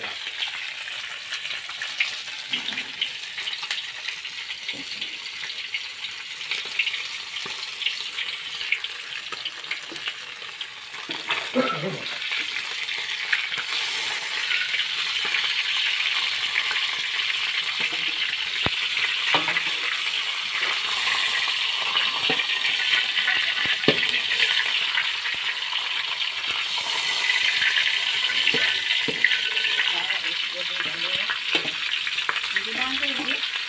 Yeah. লবণ দিয়ে